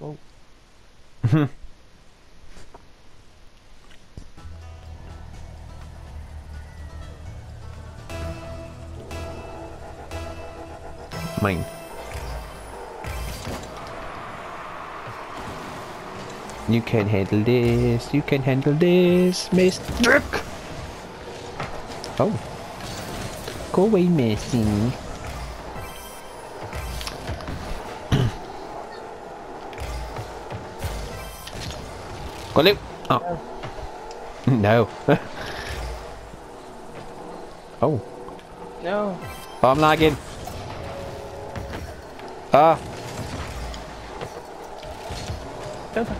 Oh. Mine. You can handle this. You can handle this, Miss Dick. Oh. Go away, Missy. Got it. Oh. No. oh. No. Oh, I'm lagging. Ah. Don't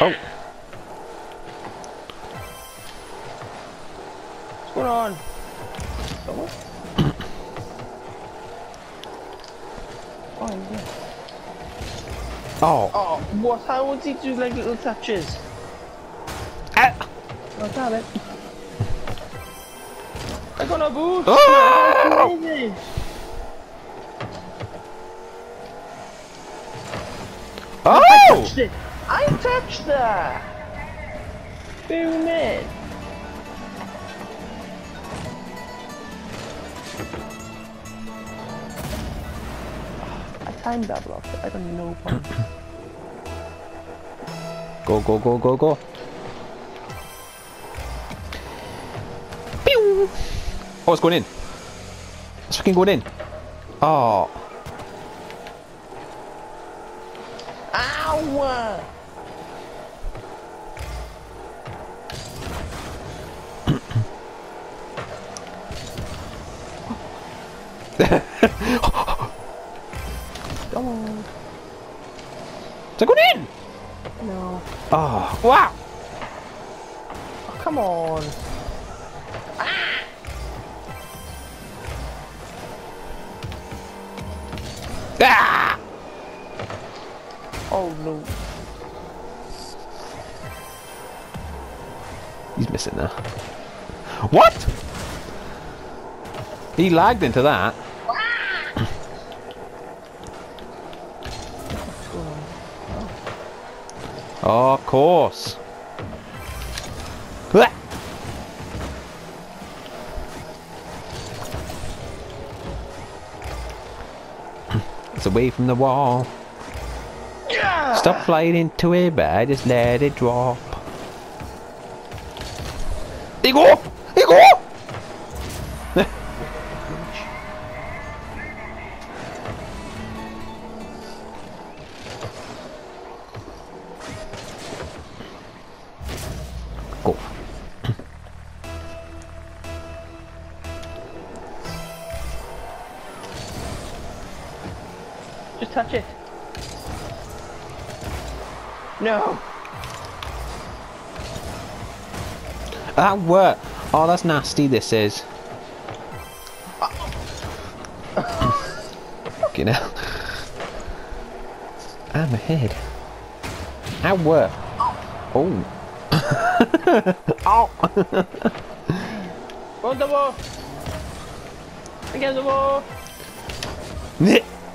Oh. What's going on? Oh, yeah. Oh. Oh, what? How would he do like little touches? Ah. Oh, damn it. I got a boost! Oh! I Oh! touched it! I touched that! Boom it! That I don't know point. Go, go, go, go, go. Pew! Oh, it's going in. It's fucking going in. Oh. Ow! It's going in! No. Oh. Wow! Oh, come on. Ah! Oh no. He's missing there. What? He lagged into that. Oh, of course. Blah. It's away from the wall. Yeah! Stop flying into it, but I just let it drop. There you go! There you go! Touch it. No. That worked. Oh, that's nasty, this is. Fucking hell. I'm ahead. That worked. Oh. oh. Go the wall. Against the wall.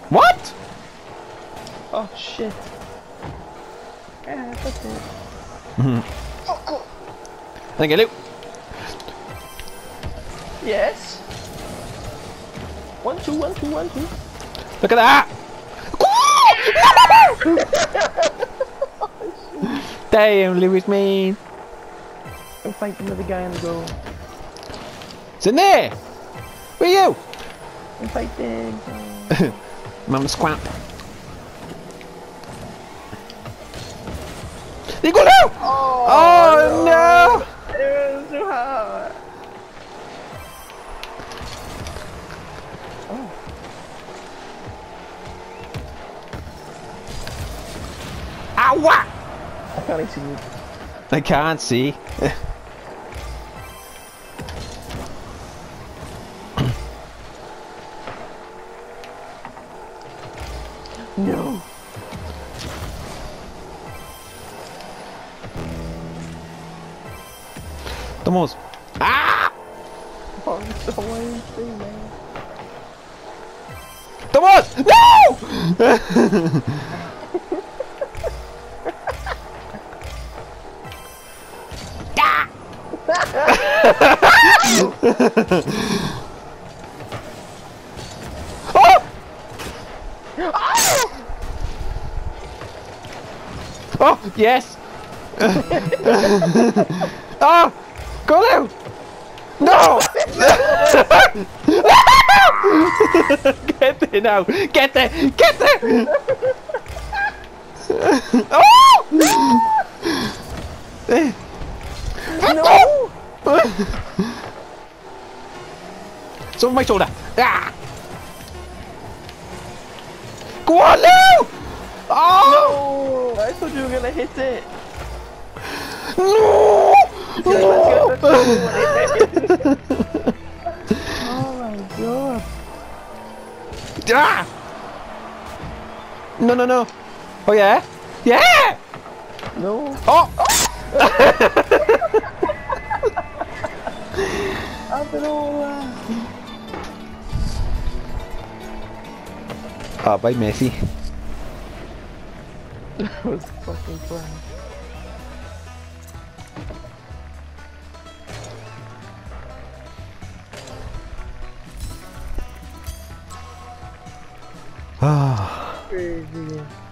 what? Oh shit. Yeah, that's it. Thank you. Yes. One, two, one, two, one, two. Look at that. Damn, Lewis, man. I'm fighting with the guy on the go. It's in there. Where are you? I'm fighting. Mama squamp. You go now! Oh, oh no! It was too hard. Ow! I can't see you. I can't see. No. Tomos. Ah! Oh, it's so empty, man. Come on! No! oh! Oh, yes! oh! Go now! No! Get there now! Get there! Get there! oh! No! It's on my shoulder! Ah! Go on now! Oh! No! I thought you were gonna hit it. No! Oh my god. Ah! No, no, no. Oh, yeah? Yeah! No. Oh! Ah, by Messi. That was fucking fun. Ah. Crazy.